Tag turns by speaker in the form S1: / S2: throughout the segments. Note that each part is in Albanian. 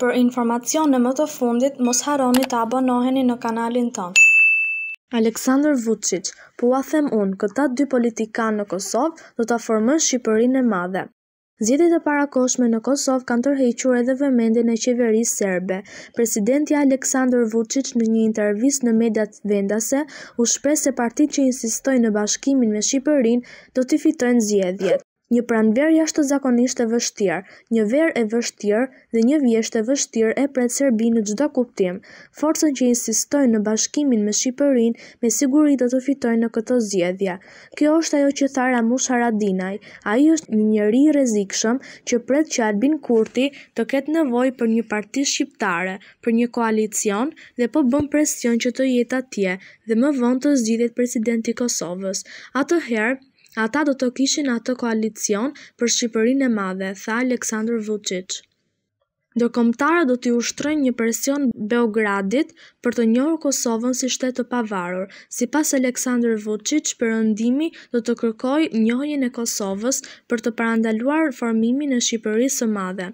S1: Për informacione më të fundit mos harroni të abonoheni në kanalin tonë. Aleksandër Vuçiç, Po ua them unë, këta dy politikanë në Kosovë, do ta formojnë Shqipërinë e madhe. Zgjedhjet e parakohshme në Kosovë kanë tërhequr edhe vëmendjen e qeverisë serbe. Presidenti Aleksandër Vuçiç në një intervistë në mediat vendase u shpreh se partitë që insistojnë në bashkimin me Shqipërinë, do t'i fitojnë zgjedhjet. Një pranverë jashtëzakonisht e vështirë, një verë e vështirë dhe një vjeshtë e vështirë e pret Serbinë në çdo kuptim. Forcat që insistojnë në bashkimin me Shqipërinë, me siguri do të fitojnë në këto zgjedhje. Kjo është ajo që tha Ramush Haradinaj. Ai është një njeri i rrezikshëm që pret që Albin Kurti të ketë nevojë për një parti shqiptare, për një koalicion dhe po bën presion që të jetë atje dhe më vonë të zgjidhet president i Kosovës. Atëherë, Ata do të kishin atë koalicion për Shqipërinë e Madhe, tha Aleksandër Vuçiç. Ndërkombëtarët do t'i ushtrojnë një presion Beogradit për të njohur Kosovën si shtet të pavarur. Sipas Aleksandër Vuçiç, Perëndimi do të kërkojë njohjen e Kosovës për të parandaluar formimin e Shqipërisë së Madhe.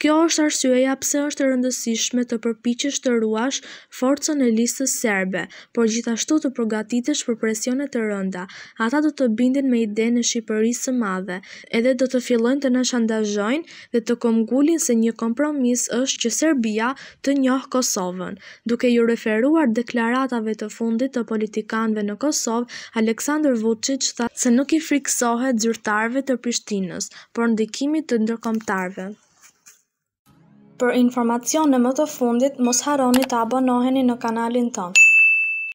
S1: Kjo është arsyeja pse është e rëndësishme të përpiqesh të ruash forcën e Listës Serbe, por gjithashtu të përgatitesh për presione të rënda. Ata do të bindin me idenë e Shqipërisë së Madhe, edhe do të fillojnë të na shantazhojnë dhe të këmbgulin se një kompromis është që Serbia të njohë Kosovën. Duke iu referuar deklaratave të fundit të politikanëve në Kosovë, Aleksandër Vuçiç tha se nuk i frikësohet zyrtarëve të Prishtinës, por ndikimit të ndërkombëtarëve. Për informacione më të fundit mos harroni të abonoheni në kanalin tonë.